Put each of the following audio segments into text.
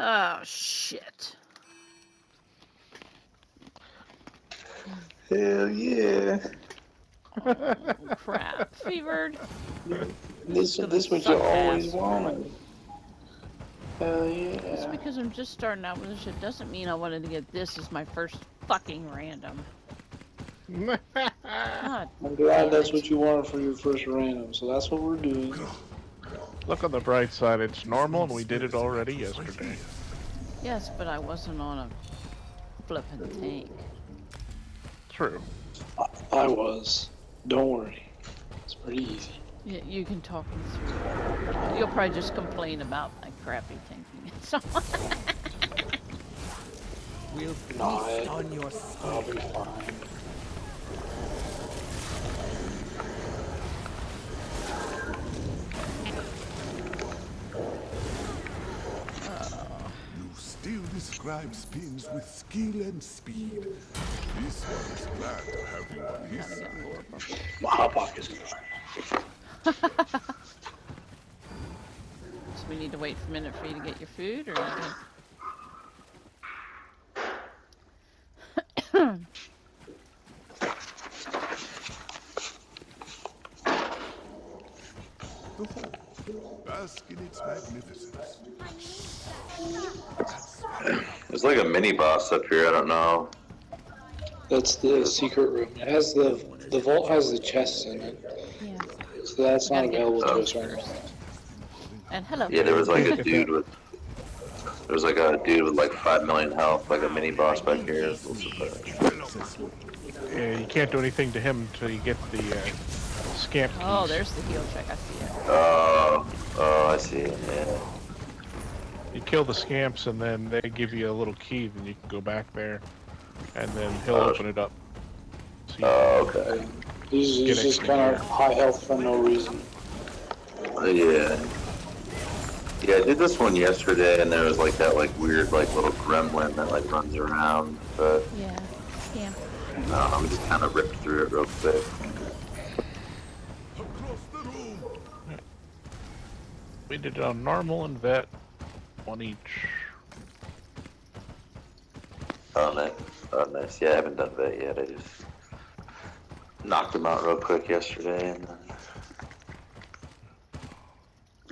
Oh shit. Hell yeah. Oh, crap. Fevered. This Gonna this what you always wanted. Hell yeah. Just because I'm just starting out with this shit doesn't mean I wanted to get this as my first fucking random. God. I'm glad that's what you wanted for your first random, so that's what we're doing. Look on the bright side, it's normal and we did it already yesterday. Yes, but I wasn't on a flippin' tank. True. I was. Don't worry. It's pretty easy. You, you can talk me through it. You'll probably just complain about my crappy tanking and so on. We'll No, feast on your I'll be fine. Describe spins with skill and speed. This one is glad to have you on his side. more of 'em. My hot pocket's. So we need to wait for a minute for you to get your food, or? you can- Bask in its magnificence. There's like a mini boss up here. I don't know. That's the secret room. It has the the vault has the chests in it, Yeah. so that's not Gotta available to those us right now. And hello. Yeah, there was like a dude with. There was like a dude with like five million health, like a mini boss back here. It's a little surprise. Yeah, you can't do anything to him until you get the uh, scamp keys. Oh, there's the heal check. I see it. Oh, oh, I see. it. Yeah. You kill the scamps and then they give you a little key, then you can go back there, and then he'll Oh. open it up. So you- Oh, okay. He's, he's just kind of high health for no reason. Uh, yeah. Yeah, I did this one yesterday, and there was like that like weird like little gremlin that like runs around, but Yeah. Scamp. I don't we just kind of ripped through it real quick. Across the room. we did it on normal and vet, one each. Oh, nice. Oh, nice. Yeah, I haven't done that yet. I just knocked him out real quick yesterday, and then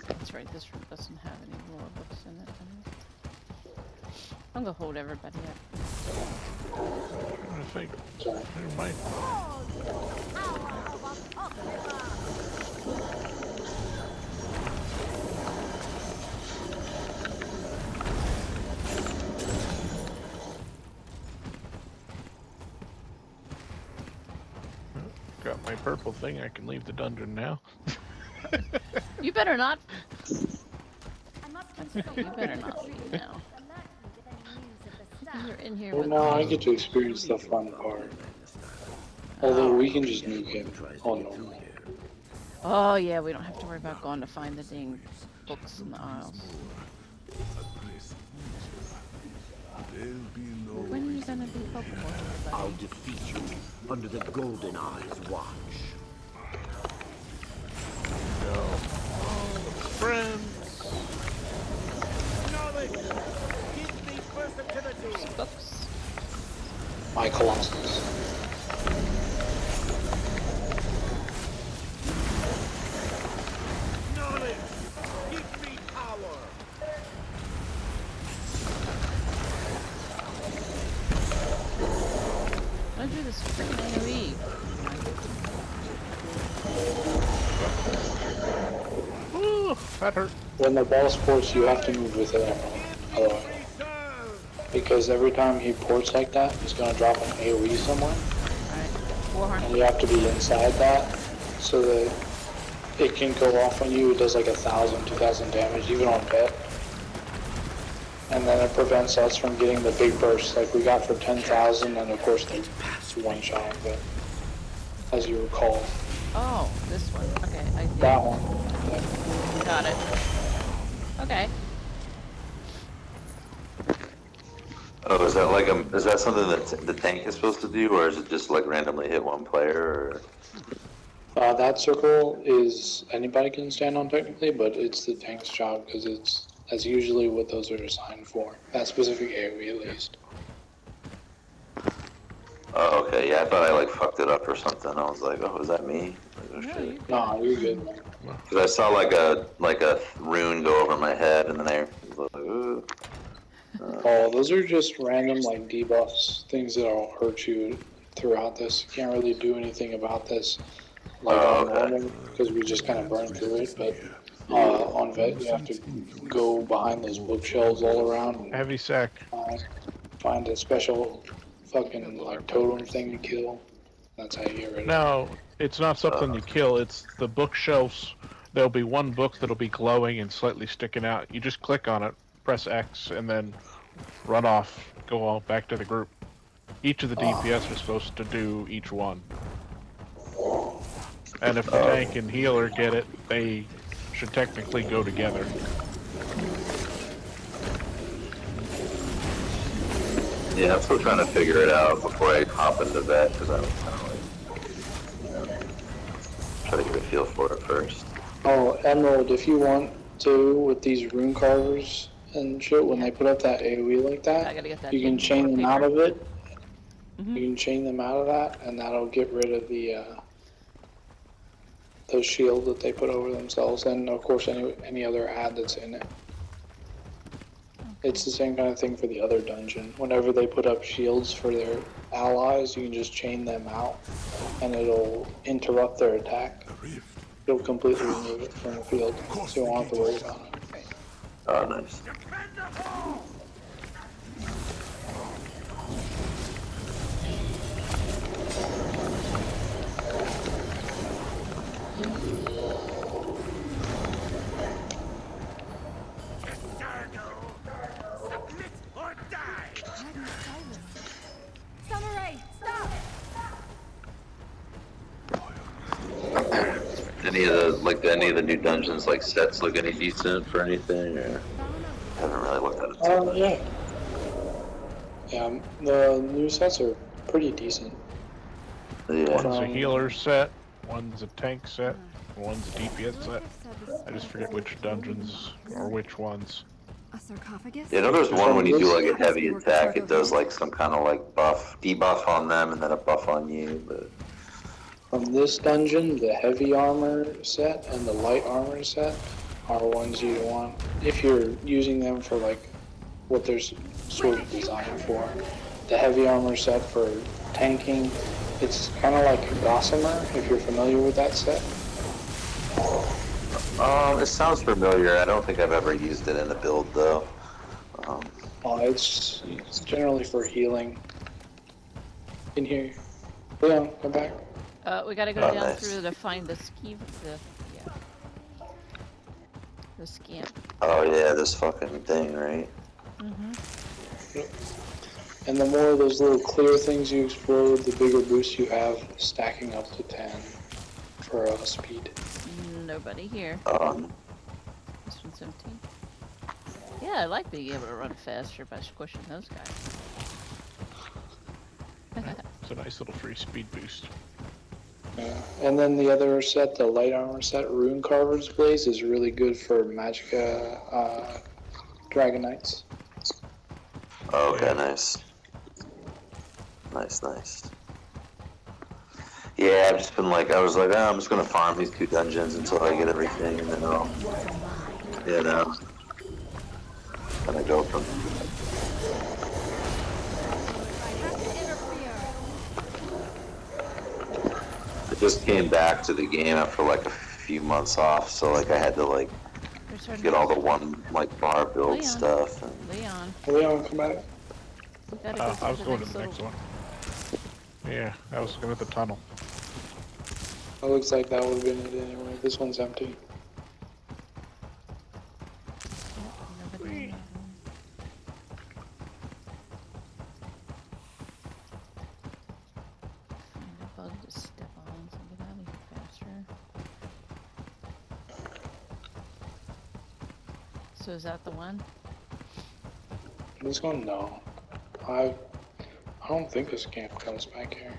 That's right. This room doesn't have any lore books in it. I'm gonna hold everybody up. I think. Sorry. Never mind. Purple thing. I can leave the dungeon now. You better not. You better not leave now. You're in here Well, now I get to experience the fun part. Although we can just nuke him on normal. Oh yeah, we don't have to worry about going to find the dang books in the aisles. Gonna be Pokemon, I'll defeat you under the Golden Eye's watch. Go. Friends. Books. My Colossus. When the ball sports, you have to move with it, Otherwise. Because every time he ports like that, he's gonna drop an AoE somewhere. Warhorn. and you have to be inside that, so that it can go off on you. It does like a thousand, two thousand damage, even on pet. And then it prevents us from getting the big burst like we got for 10,000, and of course the one shot, but as you recall, Oh, this one. Okay, I see. that one. Got it. Okay. Oh, is that like a, is that something that t- the tank is supposed to do, or is it just like randomly hit one player? Or Uh, that circle is anybody can stand on technically, but it's the tank's job because it's That's usually what those are designed for. That specific AoE at least. Oh, okay. Yeah, I thought I like fucked it up or something. I was like, oh, is that me? Like, oh, No, shit. you- Nah, you're good. Because I saw like a like a rune go over my head, and then I was like, ooh. Oh, those are just random like debuffs, things that'll hurt you throughout this. You can't really do anything about this, like Oh, on okay. normal, because we just kind of burn through it. But uh, on vet, you have to go behind those bookshelves all around Heavy sack. find, find a special fucking like totem thing to kill. That's how you get rid of it. No, it's not something you uh. kill. It's the bookshelves. There'll be one book that'll be glowing and slightly sticking out. You just click on it, press X, and then run off. Go all back to the group. Each of the ah. DPS are supposed to do each one. And if the oh. tank and healer get it, they should technically go together. Yeah, I'm still trying to figure it out before I hop into that because I'm kind of like you know, try to get a feel for it first. Oh, Emerald, if you want to, with these rune carvers and shit, when they put up that AoE like that, that. you can chain them out of it. Mhm. You can chain them out of that, and that'll get rid of the uh, those shield that they put over themselves, and of course any any other ad that's in it. It's the same kind of thing for the other dungeon. Whenever they put up shields for their allies, you can just chain them out, and it'll interrupt their attack. A rift. It'll completely remove it from the field, so you won't have to worry about it. Oh, nice. Any of the like any of the new dungeons like sets look any decent for anything or haven't really looked at it. too Oh, much. yeah. Yeah, the new sets are pretty decent. Yeah. One's a Um, healer set, one's a tank set, one's a DPS set. I just forget which dungeons or which ones. A sarcophagus? Yeah, I know there's one when you do like a heavy attack, it does like some kind of like buff, debuff on them and then a buff on you, but From this dungeon, the heavy armor set and the light armor set are ones you want if you're using them for like what they're sort of designed for. The heavy armor set for tanking, it's kind of like Gossamer, if you're familiar with that set. um, it sounds familiar. I don't think I've ever used it in a build though. Um, Uh, it's, it's generally for healing. In here. Leon, come back. Uh, we gotta go Oh, down nice. through to find the ski. The yeah. The scamp. oh yeah, this fucking thing, right? Mm-hmm. And the more of those little clear things you explode, the bigger boost you have, stacking up to 10 for uh, speed. Nobody here. Um, This one's empty. Yeah, I like being able to run faster by squishing those guys. It's a nice little free speed boost. Yeah. And then the other set, the light armor set, Rune Carver's Blaze, is really good for Magicka uh, Dragon Knights. oh, okay, nice. Nice, nice. Yeah, I've just been like, I was like, oh, I'm just gonna farm these two dungeons until I get everything, and then I'll, you know, kind of go from. I have to interfere. I just came back to the game after like a few months off, so like I had to like get all the one like bar build Leon. stuff. And, Leon. Leon, come back. Uh, I was going to the next one. Yeah, I was looking at the tunnel. It looks like that would have been it anyway. This one's empty. Nobody in that one. Find a bug to step on so get out of here faster. So is that the one? This one, no. I, I don't think this camp comes back here.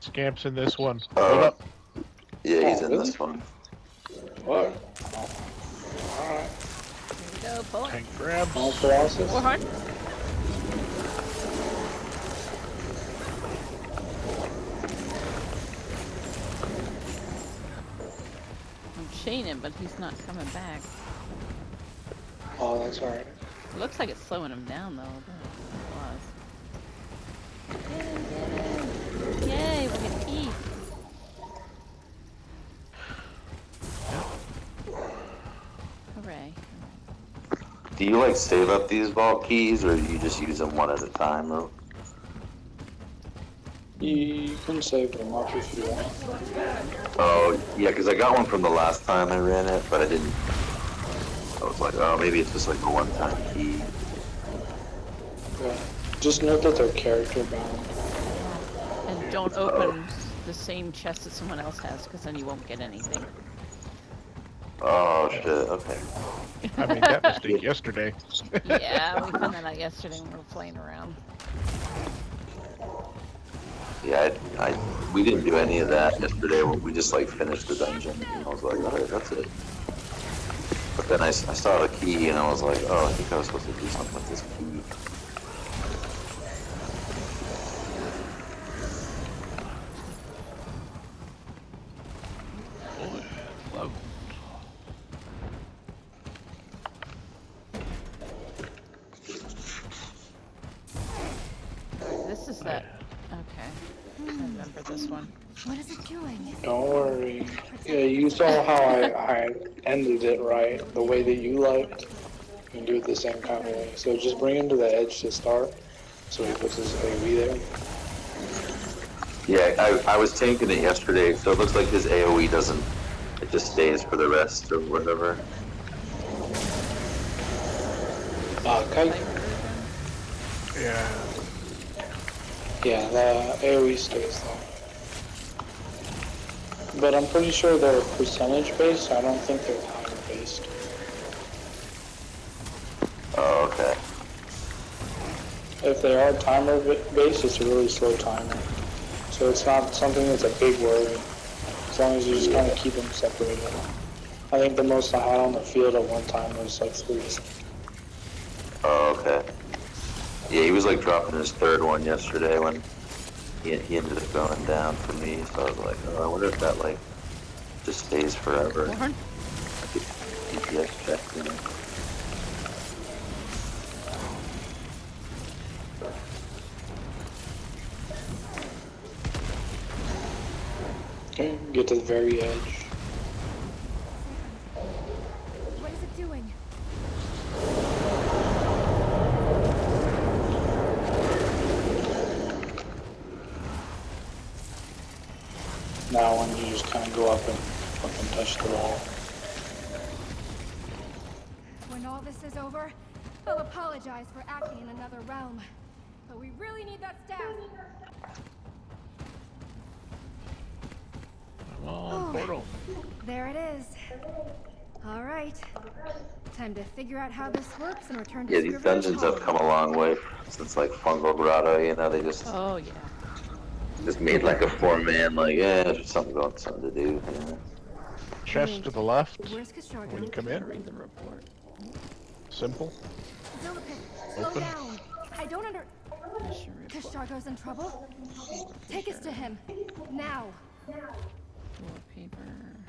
Scamps in this one. Uh, Hold up. yeah, he's Oh, in really? this one. What? Alright. Here we go. go. Tank grabs. All Colossus? Warhorn. I'm chaining, but he's not coming back. Oh, that's alright. It looks like it's slowing him down though. It was. Get him, get him. Yay, we get E. Hooray. Do you like save up these vault keys, or do you just use them one at a time? Or You, you can save them up if you want. oh, yeah, because I got one from the last time I ran it, but I didn't. I was like, oh, maybe it's just like a one-time key. Yeah. Just note that they're character bound. And don't open the same chest that someone else has, because then you won't get anything. Oh shit. Okay. I made that mistake yesterday. yeah, we found that out yesterday when we were playing around. Yeah, I, I we didn't do any of that yesterday. We just like finished the dungeon, and I was like, alright, that's it. But then I saw the key, and I was like, oh, I think I was supposed to do something with this key. Love. This is that. Okay. I remember this one. What is it doing? Don't worry. Yeah, you saw how I, I ended it right, the way that you liked. You can do it the same kind of way. So just bring him to the edge to start, so he puts his AoE there. Yeah, I, I was tanking it yesterday, so it looks like his AOE doesn't. It just stays for the rest or whatever. Uh, kite. Yeah. Yeah, the AoE stays there. But I'm pretty sure they're percentage based, so I don't think they're okay. If they are timer based, it's a really slow timer. So it's not something that's a big worry, as long as you just kind of keep them separated. I think the most I had on the field at one time was like three. Oh, okay. Yeah, he was like dropping his third one yesterday when he, he ended up going down for me. So I was like, oh, I wonder if that like just stays forever. Warhorn? I could DPS check, you know. Get to the very edge. What is it doing? Now when you just kind of go up and fucking touch the wall. When all this is over, I'll apologize for acting in another realm. But we really need that staff. Come on, portal. There it is. All right. Time to figure out how this works and return to Yeah, these dungeons have come a long way since like Fungal Grotto. You know, they just Oh, yeah. just made like a four man like yeah, there's something going, something to do. You know? Chest to the left Where's Kishorgan? when you come in. Read the report. Simple. Zillipic, slow Open. down. I don't under... Mission. Kishargo's in trouble? Take us to him. Now. Wallpaper. Okie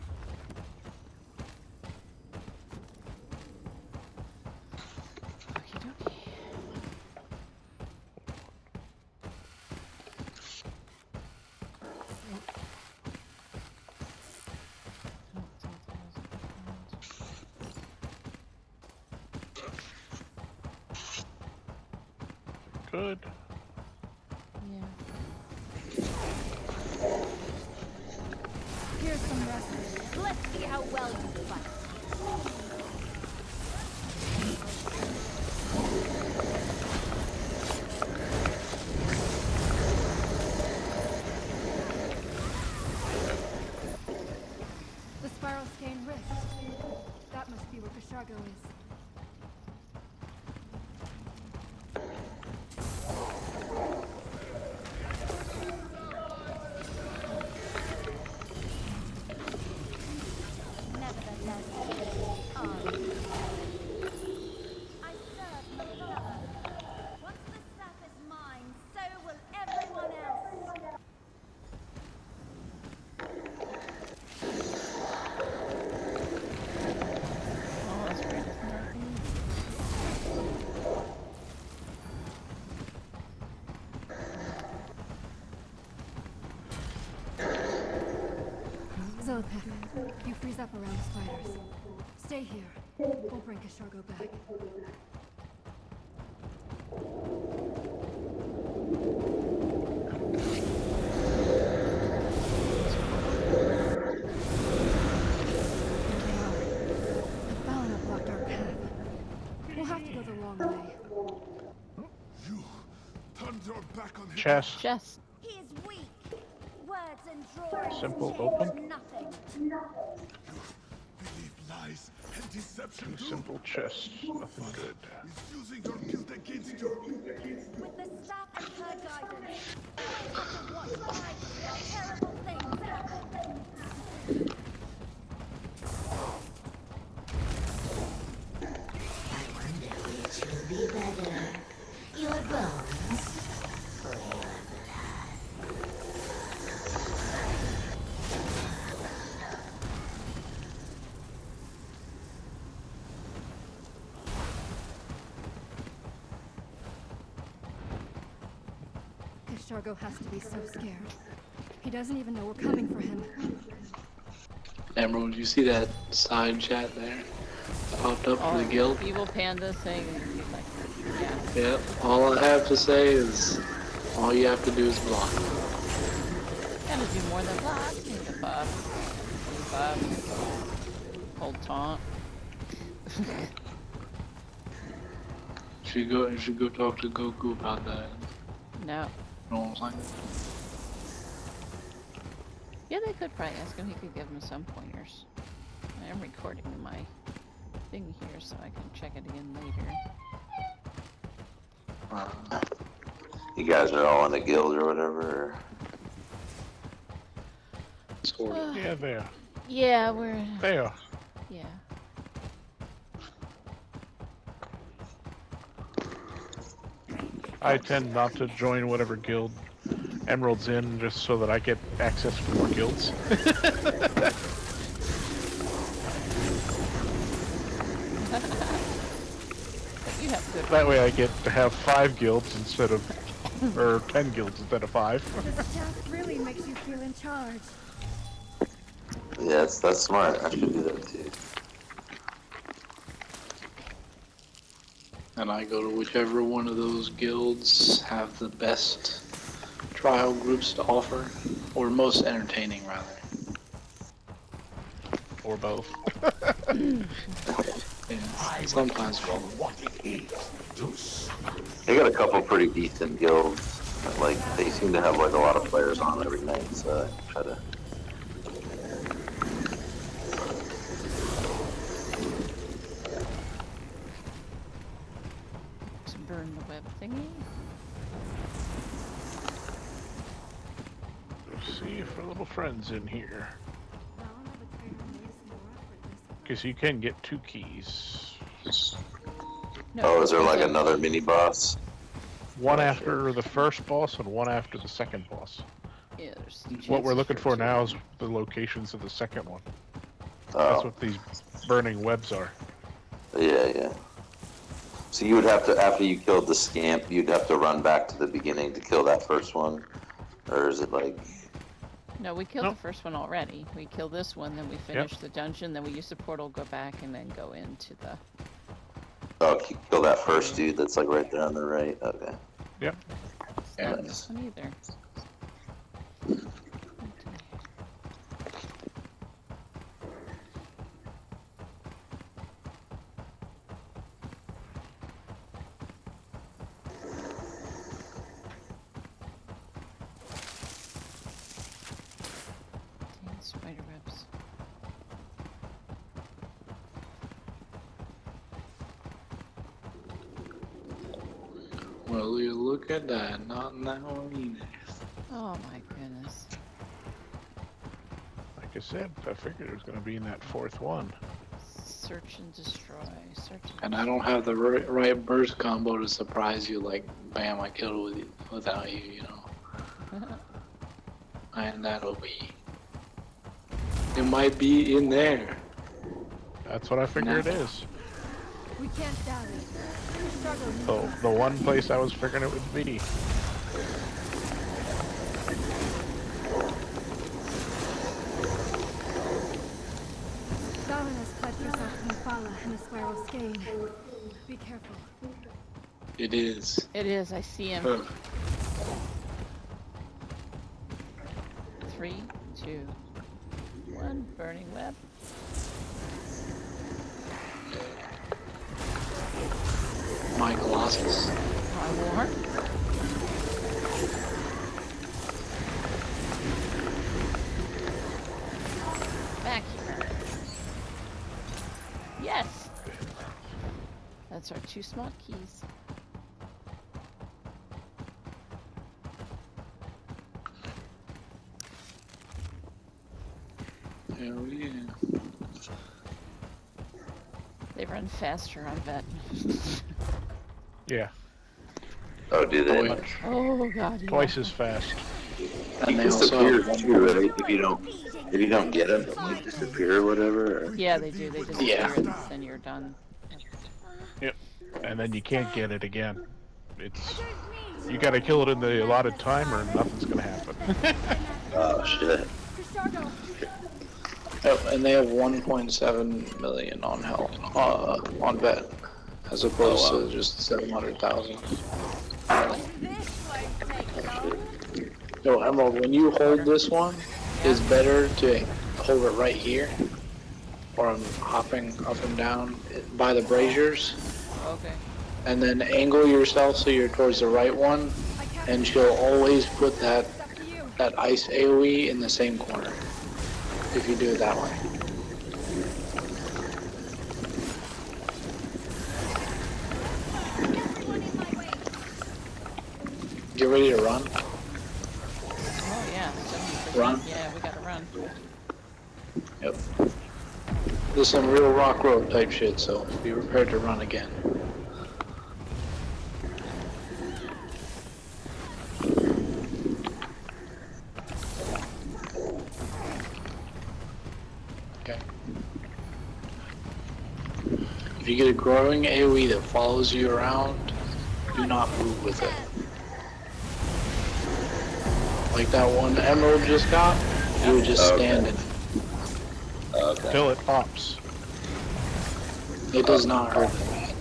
He's up around the spiders. Stay here. We'll bring Kashargo back. Here they are. The Fauna blocked our path. We'll have to go the long way. You turned your back. Chest. Chest. He is weak. Words and drawings Simple, open. Nothing. Lies and deception. Two too. simple chests. Nothing good. Is using your guilt against you. With the staff and her guidance, I have to watch my terrible things happen. Which will be better? Your bones Kashargo has to be so scared. He doesn't even know we're coming for him. Emerald, you see that side chat there? Popped up for Oh, the guild? Evil Panda saying, like, yeah. Yep. All I have to say is, all you have to do is block. Gotta do more than block. Take the buff. Buff. Hold taunt. Should go. You should go talk to Goku about that. No. You know what I'm saying? Yeah, they could probably ask him. He could give him some pointers. I am recording my thing here, so I can check it again later. Uh, You guys are all in the guild or whatever. sort of. Yeah, there. Yeah, we're There. yeah. I tend not to join whatever guild Emerald's in just so that I get access to more guilds. You have good. that way I get to have five guilds instead of, or ten guilds instead of five. The staff really makes you feel in charge. Yeah, that's, that's smart. I should do that too. And I go to whichever one of those guilds have the best trial groups to offer, or most entertaining rather. Or both. Yeah, sometimes both. They got a couple pretty decent guilds. Like they seem to have like a lot of players on every night, so I try to. To burn the web thingy. Let's see if our little friend's in here. Well, the trader made some more effort this Because you can get two keys. No, Oh, is there like another mini boss? One after the first boss and one after the second boss. Yeah, there's What we're looking for now is the locations of the second one. Oh. That's Oh, what these burning webs are. yeah, yeah. So you would have to, after you killed the scamp, you'd have to run back to the beginning to kill that first one, or is it like? No, we killed Nope. the first one already. We kill this one, then we finish the dungeon, then we use the portal, go back, and then go into the. Oh, kill that first dude that's like right there on the right. Okay. Yep. It's not in this one either. Dang spider webs. Well, you look at that, not in that one either. Oh my goodness. Like I said, I figured it was going to be in that fourth one. Search and destroy. Search and And I don't have the right, right burst combo to surprise you, like, bam, I killed with you, without you, you know. and that'll be... It might be in there. That's what I figure it is. We can't doubt it. Struggle The, the one place I was figuring it would be. Mephala and a spiral skein. Be careful. It is. It is, I see him. Huh. Three, two, one. Burning web. My Colossus. My war. Back here. Yes! That's our two small keys. Hell yeah. They run faster, I bet. Yeah, Oh, do they? Oh, oh god, yeah. twice as fast. And they He also too, right? If you don't, if you don't get him, he disappear or whatever. Or... Yeah, they do. They just Yeah. clear it, then you're done. Yep. And then you can't get it again. It's you gotta kill it in the allotted time or nothing's gonna happen. Oh shit. Cristardo, Oh, and they have 1.7 million on health, uh, on vet, as opposed Oh, wow. to just 700,000. This won't take long. No, Emerald, when you hold this one, it's better to hold it right here, or I'm hopping up and down by the braziers, Okay. and then angle yourself so you're towards the right one, and she'll always put that, It's up to you. that ice AoE in the same corner, if you do it that way. Get ready to run. Oh yeah, 70%. Run. Yeah, we gotta run. Yep. This is some real rock road type shit, so be prepared to run again. Okay. If you get a growing AoE that follows you around, do not move with it. Like that one Emerald just got, you would just Okay. stand in it. Okay. Till it pops. It does not hurt them,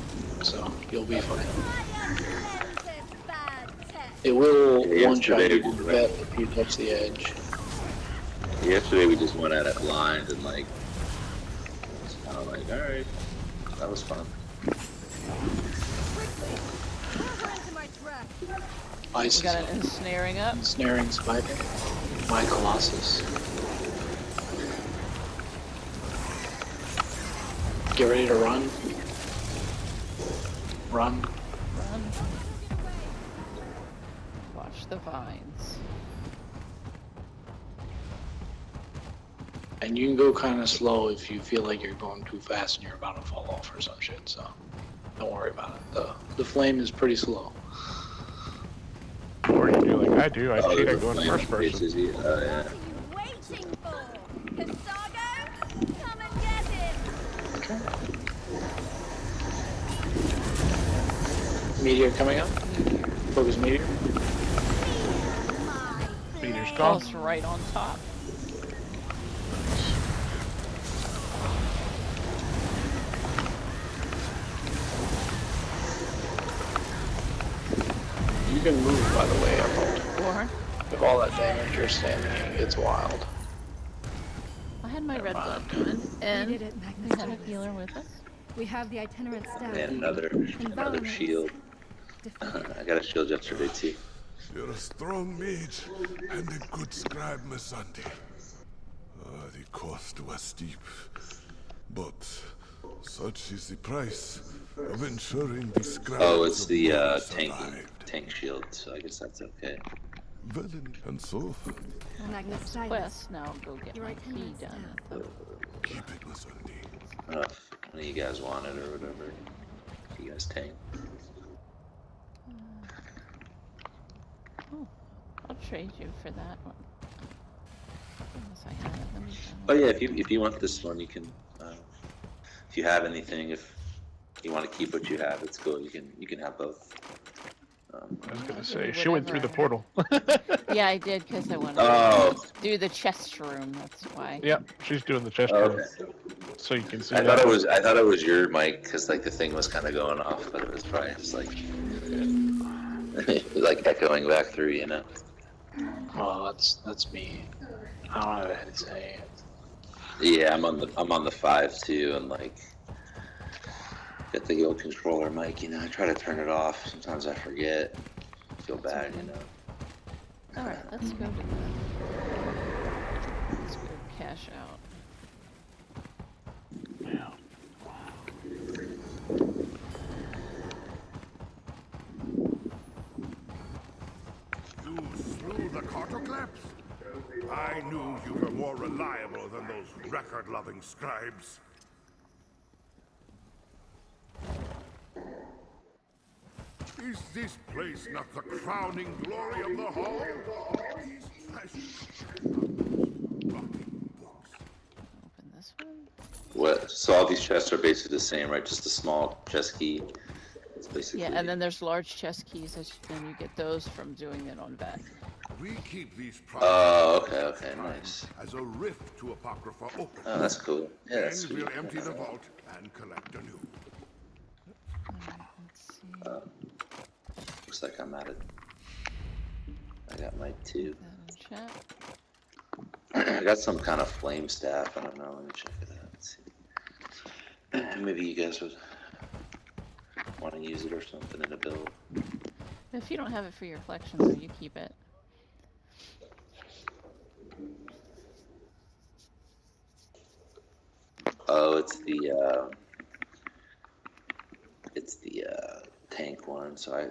so you'll be fine. Fire cleanses bad tech. It will Yeah, one shot yesterday you we to ran- bet if you touch the edge. Yesterday we just went at it blind and like, it's kind of like, all right, that was fun. Quickly. Over into my trap. Ice We got an ensnaring up. snaring spider. My Colossus. Get ready to run. Run. Run. Watch the vines. And you can go kind of slow if you feel like you're going too fast and you're about to fall off or some shit, so don't worry about it. The, the flame is pretty slow. Or you do like I do. I Oh, cheat the at going flame first person. faces you. Oh, yeah. What waiting for? Cassago? Come and get him. Meteor coming up. Focus meteor. My Meteor's blade. gone. Almost right on top. You can move, by the way, Emerald. War. If all that damage you're standing in gets wild. I had my red blood mind. coming, and we it, we had a healer with us. We have the itinerant staff. And another, another shield. Defeated. I got a shield yesterday too. You're a strong mage and a good scribe, Masandi. Uh, the cost was steep, but such is the price of ensuring the scribes Oh, it's the uh, tank tank shield, so I guess that's okay. Well, and- and so, Magnus Stylus. Quest. Now go get Your my key done. staff. keep it, Masandi. I don't know of you guys want it or whatever. If you guys tank. Oh, I'll trade you for that one. Unless I have it. Let me Oh yeah, if you if you want this one, you can. Uh, if you have anything, if you want to keep what you have, it's cool. You can you can have both. Um, I was gonna say she went through the portal. Yeah, I did because I wanted Oh. to do the chest room. That's why. yep, she's doing the chest Oh, room, okay. so you can see I that. thought it was I thought it was your mic because like the thing was kind of going off, but it was probably just like like echoing back through, you know. Oh, that's that's me. I don't know how to say. Yeah, I'm on the I'm on the five too, and like got the old controller mic. You know, I try to turn it off. Sometimes I forget. feel bad, you know. All right, let's go to the. Let's go cash out. You slew the Cartoclaps? I knew you were more reliable than those record-loving scribes. Is this place not the crowning glory of the hall? These treasures rotting books. Open this one. What? So all these chests are basically the same, right? Just a small chest key. It's basically. Yeah, and then there's large chest keys, as- and you get those from doing it on vet. We keep these Oh, products okay, okay, nice. as a rift to Apocrypha opens. Oh, that's cool. Yeah, that's sweet. we'll empty the vault and collect anew. Alright, let's see. Uh, like I'm at it. I got my two. That in chat. I got some kind of flame staff. I don't know. Let me check it out. Let's see. Maybe you guys would want to use it or something in a build. If you don't have it for your collection, though, you keep it. Oh, it's the uh, it's the uh, tank one. So I